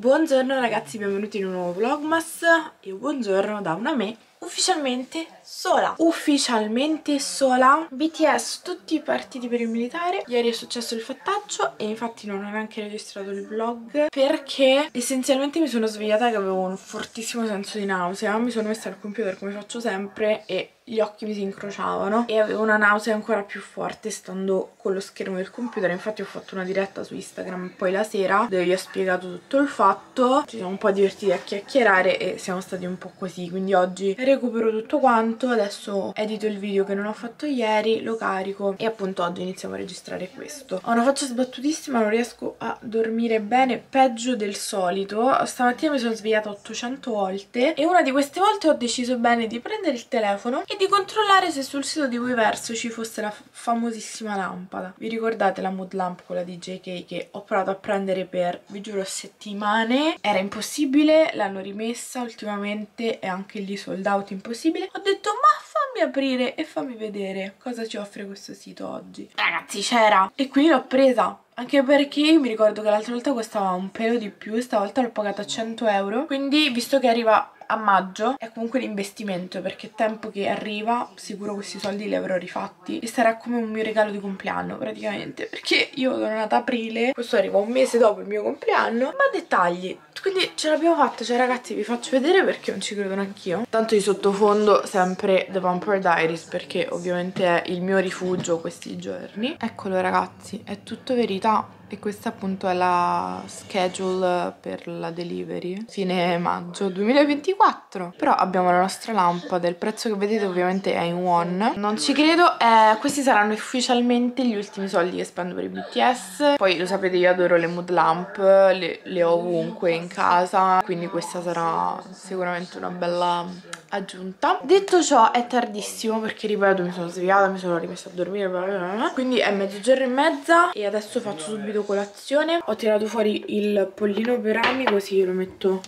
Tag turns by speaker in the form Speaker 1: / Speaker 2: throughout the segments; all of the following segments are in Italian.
Speaker 1: Buongiorno ragazzi, benvenuti in un nuovo vlogmas. E buongiorno da una me ufficialmente sola. Ufficialmente sola. BTS tutti partiti per il militare. Ieri è successo il fattaccio e infatti non ho neanche registrato il vlog perché essenzialmente mi sono svegliata che avevo un fortissimo senso di nausea. Mi sono messa al computer come faccio sempre e gli occhi mi si incrociavano e avevo una nausea ancora più forte stando con lo schermo del computer. Infatti ho fatto una diretta su Instagram poi la sera dove vi ho spiegato tutto il fatto. Ci siamo un po' divertiti a chiacchierare e siamo stati un po' così quindi oggi recupero tutto quanto. Adesso edito il video che non ho fatto ieri lo carico e appunto oggi iniziamo a registrare questo. Ho una faccia sbattutissima non riesco a dormire bene peggio del solito. Stamattina mi sono svegliata 800 volte e una di queste volte ho deciso bene di prendere il telefono e di controllare se sul sito di Weverso ci fosse la famosissima lampada. Vi ricordate la mood lamp, quella di JK che ho provato a prendere per, vi giuro, settimane? Era impossibile, l'hanno rimessa ultimamente e anche lì sold out impossibile. Ho detto ma fammi aprire e fammi vedere cosa ci offre questo sito oggi. Ragazzi c'era e qui l'ho presa anche perché mi ricordo che l'altra volta costava un pelo di più stavolta l'ho pagata 100 euro quindi visto che arriva a maggio è comunque l'investimento perché è tempo che arriva sicuro questi soldi li avrò rifatti e sarà come un mio regalo di compleanno praticamente. Perché io sono nata aprile questo arriva un mese dopo il mio compleanno ma dettagli quindi ce l'abbiamo fatta cioè ragazzi vi faccio vedere perché non ci credo neanch'io. Tanto di sottofondo sempre The Vampire Diaries perché ovviamente è il mio rifugio questi giorni. Eccolo ragazzi è tutto verità e questa appunto è la schedule per la delivery fine maggio 2024 però abbiamo la nostra lampada il prezzo che vedete ovviamente è in won. Non ci credo eh, questi saranno ufficialmente gli ultimi soldi che spendo per i BTS poi lo sapete io adoro le mood lamp le, le ho ovunque in casa quindi questa sarà sicuramente una bella aggiunta. Detto ciò è tardissimo perché ripeto mi sono svegliata mi sono rimessa a dormire quindi è mezzogiorno e mezza e adesso faccio subito colazione. Ho tirato fuori il pollino per Ami così lo metto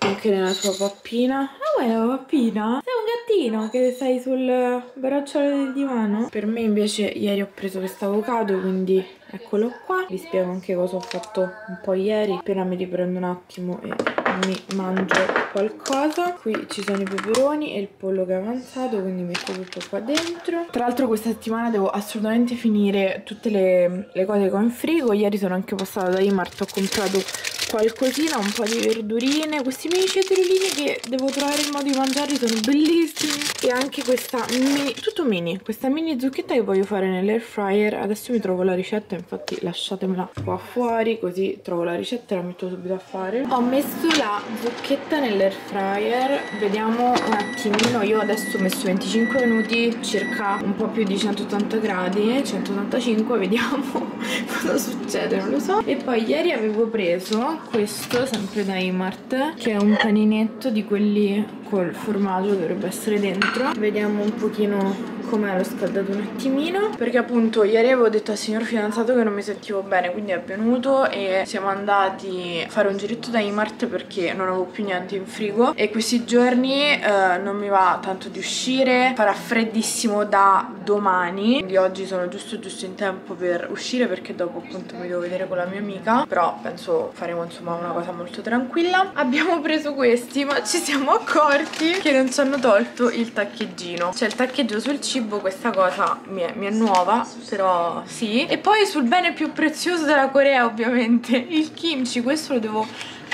Speaker 1: anche nella sua pappina. Ah vuoi la pappina? sei un gattino che stai sul bracciolo del divano. Per me invece ieri ho preso questo avocado quindi eccolo qua. Vi spiego anche cosa ho fatto un po' ieri. Appena mi riprendo un attimo e mi mangio qualcosa. Qui ci sono i peperoni e il pollo che è avanzato quindi metto tutto qua dentro. Tra l'altro questa settimana devo assolutamente finire tutte le, le cose che ho in frigo. Ieri sono anche passata da Imart ho comprato qualcosina, un po' di verdurine, questi mini cetriolini che devo trovare il modo di mangiarli, sono bellissimi. E anche questa mini, tutto mini, questa mini zucchetta che voglio fare nell'air fryer. Adesso mi trovo la ricetta, infatti lasciatemela qua fuori, così trovo la ricetta e la metto subito a fare. Ho messo la zucchetta nell'air fryer, vediamo un attimino, io adesso ho messo 25 minuti, circa un po' più di 180 gradi, 185, vediamo cosa succede, non lo so. E poi ieri avevo preso questo sempre da Imart che è un paninetto di quelli col formaggio dovrebbe essere dentro. Vediamo un pochino com'è l'ho scaldato un attimino. Perché appunto ieri avevo detto al signor fidanzato che non mi sentivo bene quindi è venuto e siamo andati a fare un giretto da Imart perché non avevo più niente in frigo. E questi giorni eh, non mi va tanto di uscire. Farà freddissimo da domani. Quindi oggi sono giusto giusto in tempo per uscire perché dopo appunto mi devo vedere con la mia amica. Però penso faremo insomma una cosa molto tranquilla. Abbiamo preso questi ma ci siamo accorti che non ci hanno tolto il taccheggino. Cioè il taccheggio sul cibo questa cosa mi è, mi è nuova però sì. E poi sul bene più prezioso della Corea ovviamente il kimchi. Questo lo devo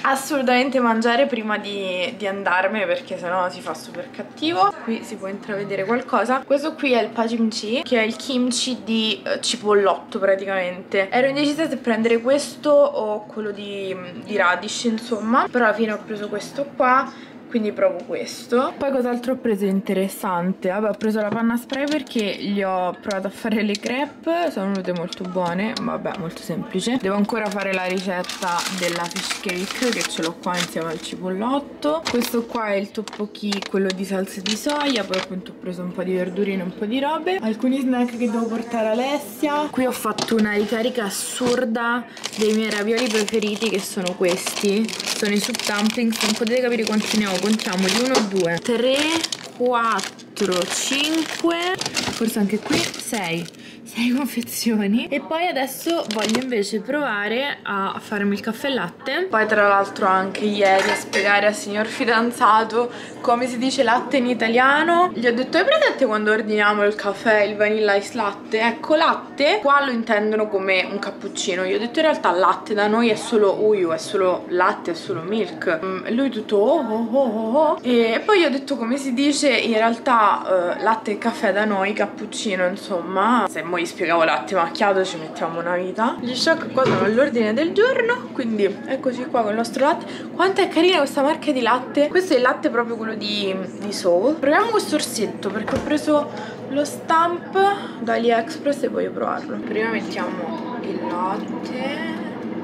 Speaker 1: assolutamente mangiare prima di, di andarmene perché sennò si fa super cattivo. Qui si può intravedere qualcosa. Questo qui è il pajimchi che è il kimchi di uh, cipollotto praticamente. Ero indecisa se prendere questo o quello di, di radish insomma. Però alla fine ho preso questo qua quindi provo questo. Poi cos'altro ho preso interessante? Vabbè ho preso la panna spray perché gli ho provato a fare le crepe sono venute molto buone vabbè molto semplice. Devo ancora fare la ricetta della fish cake che ce l'ho qua insieme al cipollotto. Questo qua è il toppochi quello di salsa di soia poi appunto ho preso un po' di verdurine un po' di robe. Alcuni snack che devo portare a Alessia. Qui ho fatto una ricarica assurda dei miei ravioli preferiti che sono questi. Sono i soup dumplings non potete capire quanti ne ho contiamoli 1 2 3 4 5 forse anche qui 6 6 confezioni. E poi adesso voglio invece provare a farmi il caffè latte. Poi tra l'altro anche ieri a spiegare al signor fidanzato come si dice latte in italiano. Gli ho detto hai presente quando ordiniamo il caffè il vanilla ice latte? Ecco latte qua lo intendono come un cappuccino. Gli ho detto in realtà latte da noi è solo uyu è solo latte è solo milk. Mm, e lui tutto oh oh oh oh, oh. e poi gli ho detto come si dice in realtà uh, latte e caffè da noi cappuccino insomma. Se mo gli spiegavo latte macchiato ci mettiamo una vita. Gli shock qua sono all'ordine del giorno quindi eccoci qua con il nostro latte. Quanto è carina questa marca di latte. Questo è il latte proprio quello di, di Soul proviamo questo orsetto perché ho preso lo stamp da AliExpress e voglio provarlo. Prima mettiamo il latte.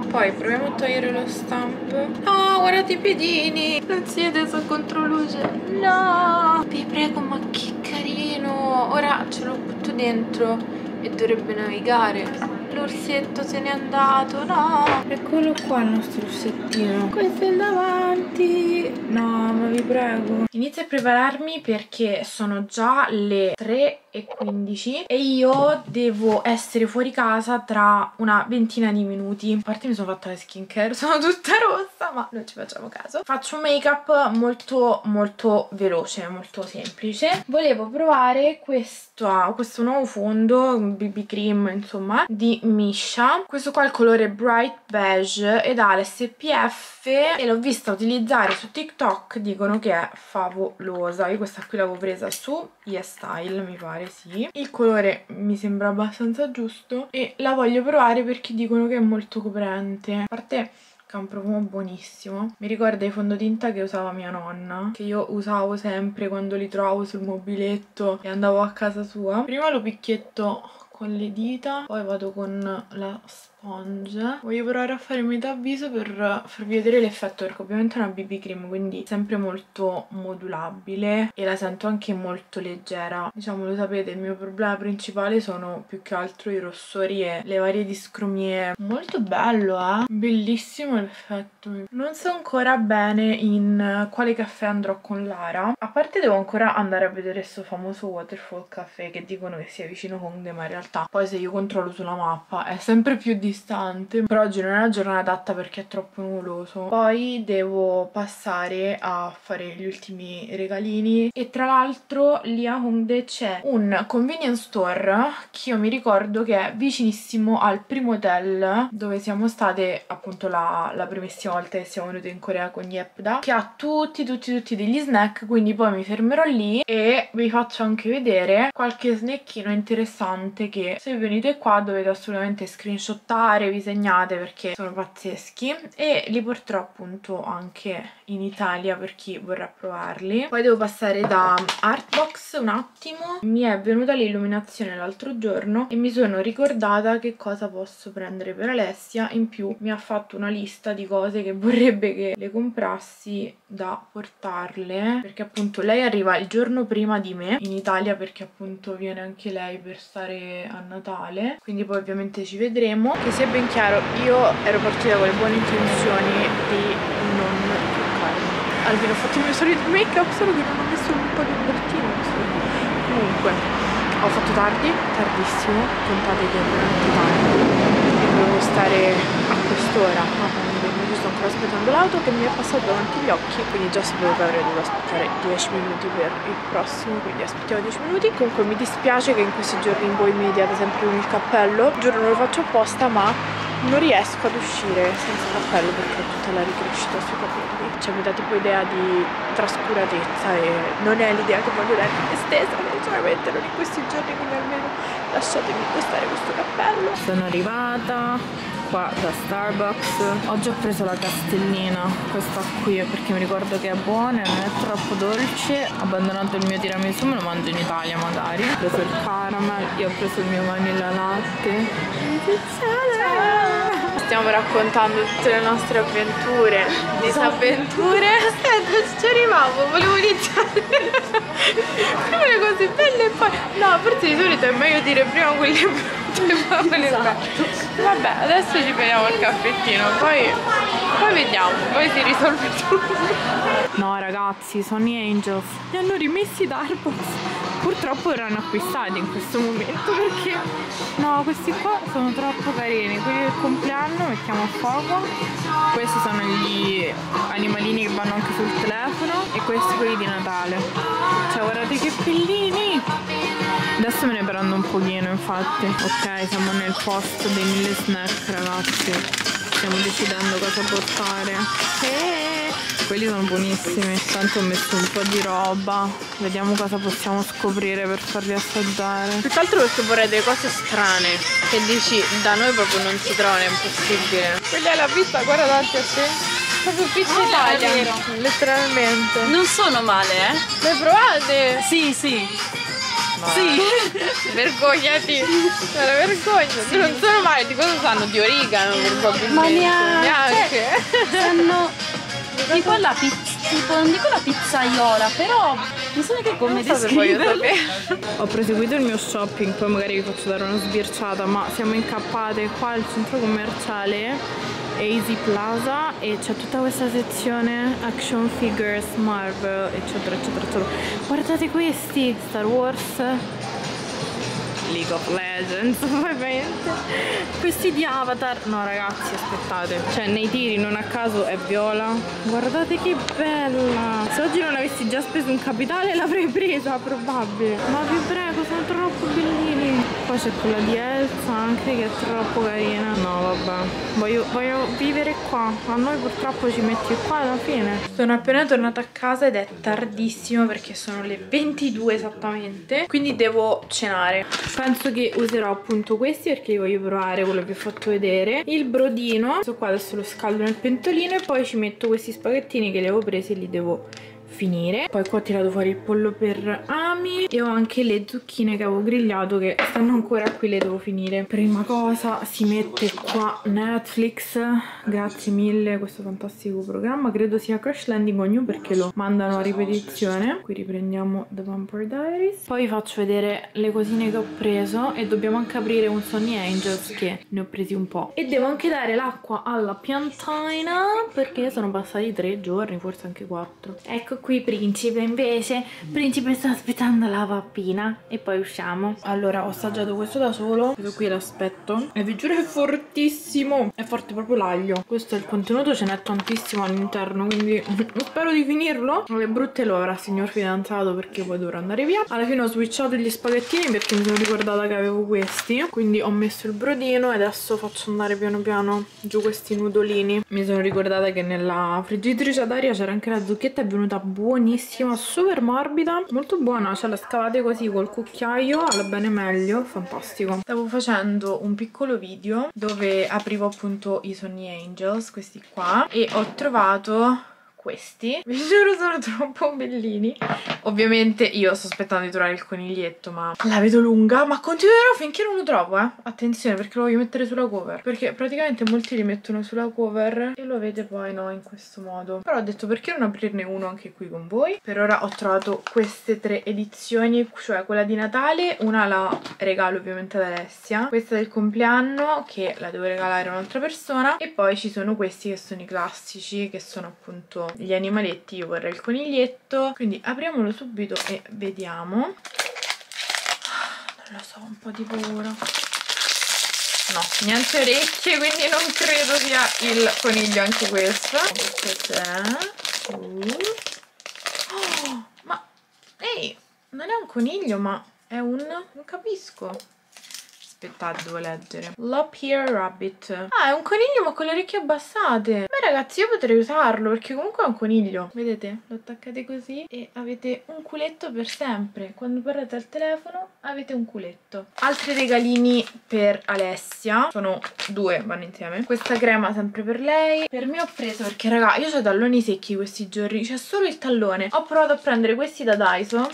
Speaker 1: Poi proviamo a togliere lo stamp. Oh guardate i piedini. Non siete su controluce no. Vi prego ma che carino. Ora ce lo butto dentro e dovrebbe navigare l'orsetto se n'è andato, no! Eccolo qua il nostro orsettino. Questo è davanti. No, ma vi prego. Inizio a prepararmi perché sono già le 3 e 15 e io devo essere fuori casa tra una ventina di minuti. A parte mi sono fatta la skincare sono tutta rossa ma non ci facciamo caso. Faccio un make up molto molto veloce molto semplice. Volevo provare questo, questo nuovo fondo BB cream insomma di Misha questo qua è il colore bright beige ed ha l'SPF e l'ho vista utilizzare su TikTok dicono che è favolosa. Io questa qui l'avevo presa su YesStyle mi pare sì. Il colore mi sembra abbastanza giusto e la voglio provare perché dicono che è molto coprente. A parte che ha un profumo buonissimo. Mi ricorda i fondotinta che usava mia nonna che io usavo sempre quando li trovavo sul mobiletto e andavo a casa sua. Prima lo picchietto con le dita poi vado con la sponge. Voglio provare a fare metà viso per farvi vedere l'effetto perché ovviamente è una BB cream quindi sempre molto modulabile e la sento anche molto leggera. Diciamo lo sapete il mio problema principale sono più che altro i rossori e le varie discromie. Molto bello eh? Bellissimo l'effetto. Non so ancora bene in quale caffè andrò con Lara. A parte devo ancora andare a vedere questo famoso Waterfall Caffè che dicono che sia vicino Hongdae ma in realtà poi se io controllo sulla mappa è sempre più di distante però oggi non è una giornata adatta perché è troppo nuvoloso. Poi devo passare a fare gli ultimi regalini e tra l'altro lì a Hongdae c'è un convenience store che io mi ricordo che è vicinissimo al primo hotel dove siamo state appunto la, la primissima volta che siamo venute in Corea con Yepda che ha tutti tutti tutti degli snack quindi poi mi fermerò lì e vi faccio anche vedere qualche snackino interessante che se venite qua dovete assolutamente screenshottare fare, vi segnate perché sono pazzeschi. E li porterò appunto anche in Italia per chi vorrà provarli. Poi devo passare da Artbox un attimo, mi è venuta l'illuminazione l'altro giorno e mi sono ricordata che cosa posso prendere per Alessia, in più mi ha fatto una lista di cose che vorrebbe che le comprassi da portarle perché appunto lei arriva il giorno prima di me in Italia perché appunto viene anche lei per stare a Natale. Quindi poi ovviamente ci vedremo che sia ben chiaro io ero partita con le buone intenzioni di non truccarmi. Almeno ho fatto il mio solito make up solo che non ho messo un po' di bertino comunque ho fatto tardi, tardissimo contate che è veramente tardi. E dovevo stare quest'ora. Io sto ancora aspettando l'auto che mi è passato davanti agli occhi quindi già sapevo che avrei dovuto aspettare 10 minuti per il prossimo quindi aspettiamo 10 minuti. Comunque mi dispiace che in questi giorni voi mi diate sempre il cappello. Giuro non lo faccio apposta ma non riesco ad uscire senza cappello perché ho tutta la ricrescita sui capelli. Cioè mi dà tipo idea di trascuratezza e non è l'idea che voglio dare a me stessa sinceramente non in questi giorni quindi almeno lasciatemi postare questo cappello. Sono arrivata qua da Starbucks. Oggi ho preso la castellina questa qui perché mi ricordo che è buona non è troppo dolce. Abbandonato il mio tiramisù me lo mangio in Italia magari. Ho preso il caramel io ho preso il mio vanilla latte. Stiamo raccontando tutte le nostre avventure disavventure. Aspetta ci arrivavo volevo iniziare. Prima le cose belle e poi. No forse di solito è meglio dire prima quelle brutte e poi quelle belle Vabbè, adesso ci prendiamo il caffettino, poi, poi vediamo, poi si risolve tutto. No ragazzi, sono gli Angels. Li hanno rimessi da Starbucks purtroppo verranno acquistati in questo momento perché no questi qua sono troppo carini. Quelli del compleanno mettiamo a fuoco. Questi sono gli animalini che vanno anche sul telefono. E questi quelli di Natale. Cioè guardate che bellini adesso me ne prendo un pochino infatti. Ok siamo nel posto dei mille snack ragazzi. Stiamo decidendo cosa portare. E quelli sono buonissimi. Tanto ho messo un po' di roba. Vediamo cosa possiamo scoprire per farvi assaggiare. Più che altro perché vorrei delle cose strane. Che dici da noi proprio non si trovano è impossibile. Quella è la pizza guarda davanti a te. Proprio pizza oh, Italia. letteralmente.
Speaker 2: Non sono male eh.
Speaker 1: Le provate?
Speaker 2: sì sì
Speaker 1: No. Sì, vergognati. Era vergogna. Sì. Non sono mai di cosa sanno? Di origano probabilmente.
Speaker 2: Ma neanche. neanche. Sanno tipo la pizza, tipo non dico la pizzaiola, però non so neanche come so descriverlo.
Speaker 1: Ho proseguito il mio shopping, poi magari vi faccio dare una sbirciata, ma siamo incappate qua al centro commerciale Easy Plaza e c'è tutta questa sezione action figures, Marvel, eccetera, eccetera, eccetera. Guardate questi, Star Wars, League of Legends ovviamente. Questi di Avatar no ragazzi aspettate. Cioè nei tiri non a caso è viola. Guardate che bella! Se oggi non avessi già speso un capitale l'avrei presa probabile. Ma vi prego sono troppo bellini. Poi c'è quella di Elsa anche che è troppo carina. No vabbè. Voglio, voglio vivere qua. A noi purtroppo ci metti qua alla fine. Sono appena tornata a casa ed è tardissimo perché sono le 22 esattamente. Quindi devo cenare penso che userò appunto questi perché li voglio provare quello che vi ho fatto vedere. Il brodino questo qua adesso lo scaldo nel pentolino e poi ci metto questi spaghettini che li avevo presi e li devo finire. Poi qua ho tirato fuori il pollo per ami e ho anche le zucchine che avevo grigliato che stanno ancora qui le devo finire. Prima cosa si mette qua Netflix. Grazie mille questo fantastico programma. Credo sia Crash Landing on You perché lo mandano a ripetizione. Qui riprendiamo The Vampire Diaries. Poi faccio vedere le cosine che ho preso e dobbiamo anche aprire un Sony Angels che ne ho presi un po' e devo anche dare l'acqua alla piantina perché sono passati tre giorni forse anche quattro. Ecco qui Principe invece. Principe sta aspettando la pappina e poi usciamo. Allora ho assaggiato questo da solo. Questo qui l'aspetto. E vi giuro è fortissimo. È forte proprio l'aglio. Questo è il contenuto ce n'è tantissimo all'interno quindi spero di finirlo. Le brutte lo avrà signor fidanzato perché poi dovrò andare via. Alla fine ho switchato gli spaghettini perché mi sono ricordata che avevo questi. Quindi ho messo il brodino e adesso faccio andare piano piano giù questi nudolini. Mi sono ricordata che nella friggitrice ad aria c'era anche la zucchetta è venuta buonissima, super morbida, molto buona, cioè la scavate così col cucchiaio alla bene meglio, fantastico. Stavo facendo un piccolo video dove aprivo appunto i Sony Angels, questi qua, e ho trovato questi. Vi giuro sono troppo bellini. Ovviamente io sto aspettando di trovare il coniglietto ma la vedo lunga. Ma continuerò finché non lo trovo eh. Attenzione perché lo voglio mettere sulla cover. Perché praticamente molti li mettono sulla cover e lo avete poi no in questo modo. Però ho detto perché non aprirne uno anche qui con voi? Per ora ho trovato queste tre edizioni cioè quella di Natale una la regalo ovviamente ad Alessia questa del compleanno che la devo regalare a un'altra persona e poi ci sono questi che sono i classici che sono appunto gli animaletti io vorrei il coniglietto quindi apriamolo subito e vediamo non lo so un po' di paura no niente orecchie quindi non credo sia il coniglio anche questo cos'è uh. oh, ma ehi non è un coniglio ma è un non capisco Aspettate, devo leggere. Lop Here Rabbit. Ah, è un coniglio ma con le orecchie abbassate. Ragazzi, io potrei usarlo perché comunque è un coniglio. Vedete? Lo attaccate così e avete un culetto per sempre. Quando parlate al telefono avete un culetto. Altri regalini per Alessia. Sono due, vanno insieme. Questa crema sempre per lei. Per me ho preso perché raga, io ho talloni secchi questi giorni. C'è solo il tallone. Ho provato a prendere questi da Daiso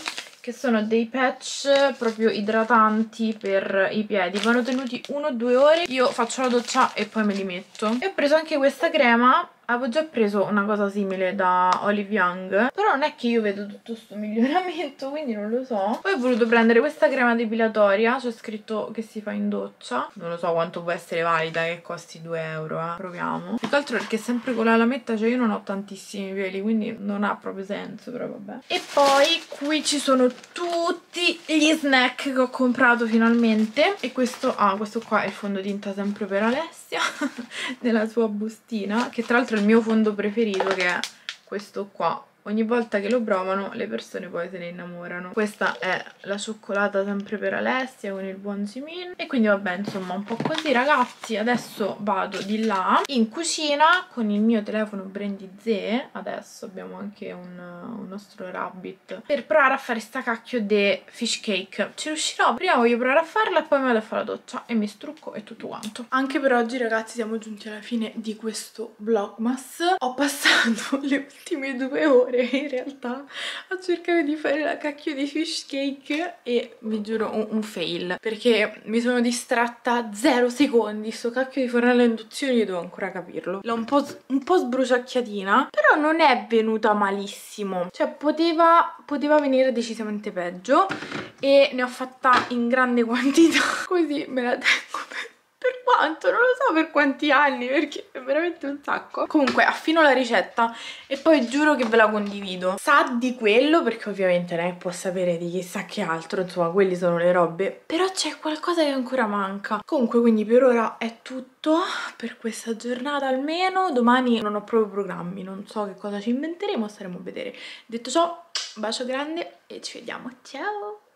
Speaker 1: che sono dei patch proprio idratanti per i piedi. Vanno tenuti 1-2 ore. Io faccio la doccia e poi me li metto. E ho preso anche questa crema avevo già preso una cosa simile da Olive Young però non è che io vedo tutto questo miglioramento quindi non lo so. Poi ho voluto prendere questa crema depilatoria c'è scritto che si fa in doccia. Non lo so quanto può essere valida che costi 2 euro eh. proviamo. Più che altro perché sempre con la lametta cioè io non ho tantissimi peli quindi non ha proprio senso però vabbè. E poi qui ci sono tutti gli snack che ho comprato finalmente. E questo, ah questo qua è il fondotinta sempre per Alessia nella sua bustina che tra l'altro è il mio fondo preferito che è questo qua ogni volta che lo provano le persone poi se ne innamorano. Questa è la cioccolata sempre per Alessia con il buon Jimin e quindi vabbè insomma un po' così ragazzi. Adesso vado di là in cucina con il mio telefono Brandy Z adesso abbiamo anche un, un nostro rabbit per provare a fare sta cacchio di fish cake. Ci riuscirò? Prima voglio provare a farla e poi vado a fare la doccia e mi strucco e tutto quanto. Anche per oggi ragazzi siamo giunti alla fine di questo vlogmas. Ho passato le ultime due ore in realtà a cercare di fare la cacchio di fish cake e vi giuro un, un fail perché mi sono distratta zero secondi sto cacchio di fornello a induzione io devo ancora capirlo. L'ho un un po' sbruciacchiatina però non è venuta malissimo. Cioè poteva, poteva venire decisamente peggio e ne ho fatta in grande quantità. Così me la tengo per quanto? Non lo so per quanti anni, perché è veramente un sacco. Comunque affino la ricetta e poi giuro che ve la condivido. Sa di quello, perché ovviamente lei può sapere di chissà che altro, insomma, quelli sono le robe. Però c'è qualcosa che ancora manca. Comunque, quindi per ora è tutto per questa giornata almeno. Domani non ho proprio programmi, non so che cosa ci inventeremo, staremo a vedere. Detto ciò, bacio grande e ci vediamo. Ciao!